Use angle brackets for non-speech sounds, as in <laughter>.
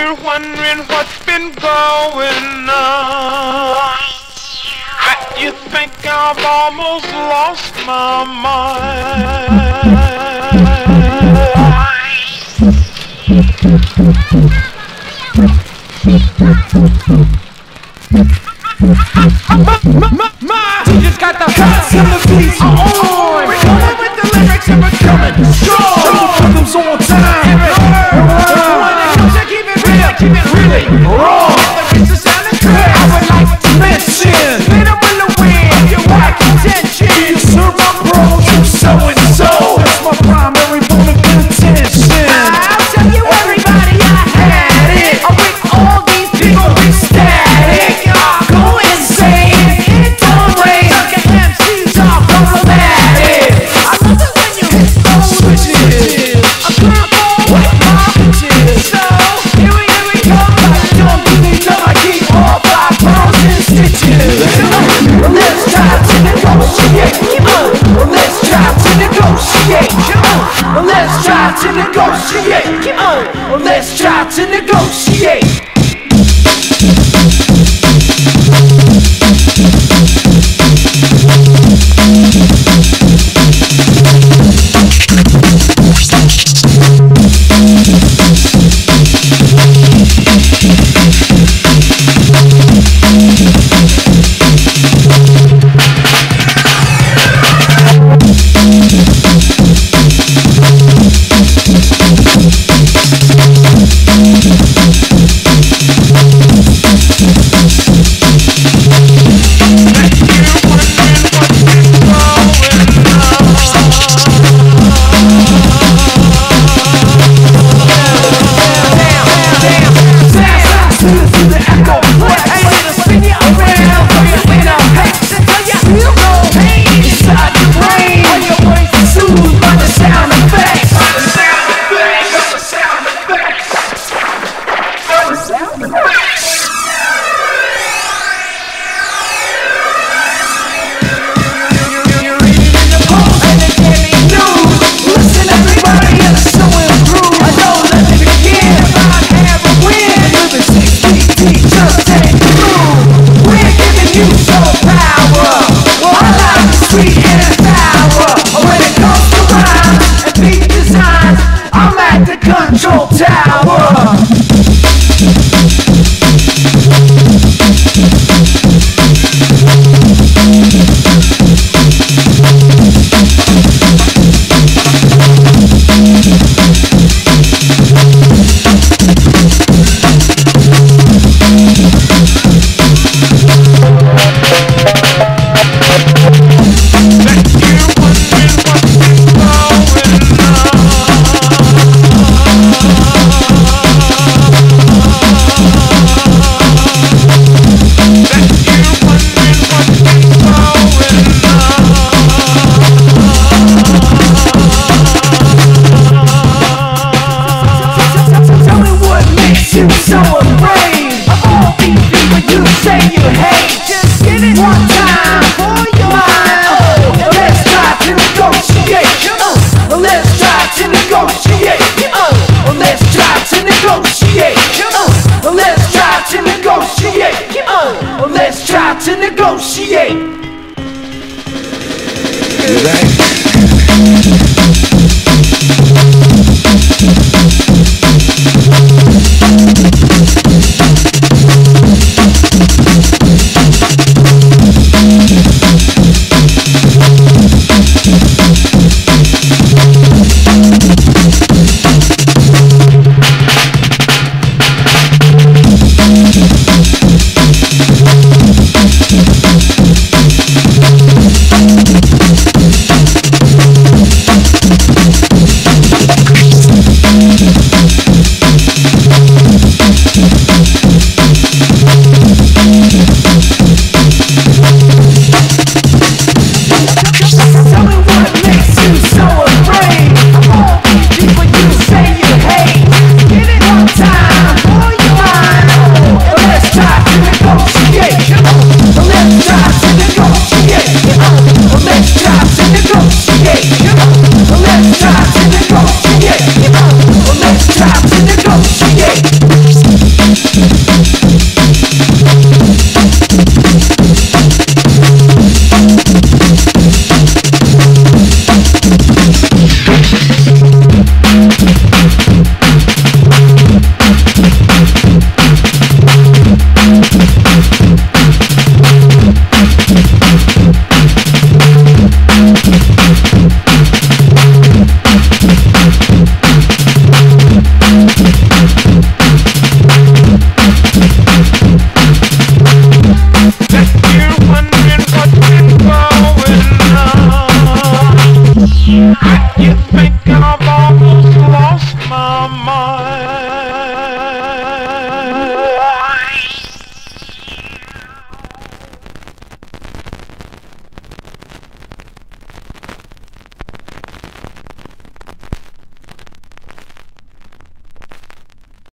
you're wondering what's been going on. That you think I've almost lost my mind. <laughs> You just got the cuts and the beats on. Oh, we're coming with the lyrics Uh, Let's try to negotiate. Uh, Let's try to negotiate. Control tower so afraid. Of all these people you say you hate Just give it one time for your mind. Let's try to negotiate. Uh, Let's try to negotiate. Uh, Let's try to negotiate. Uh, Let's try to negotiate. Let's try to negotiate?